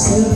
still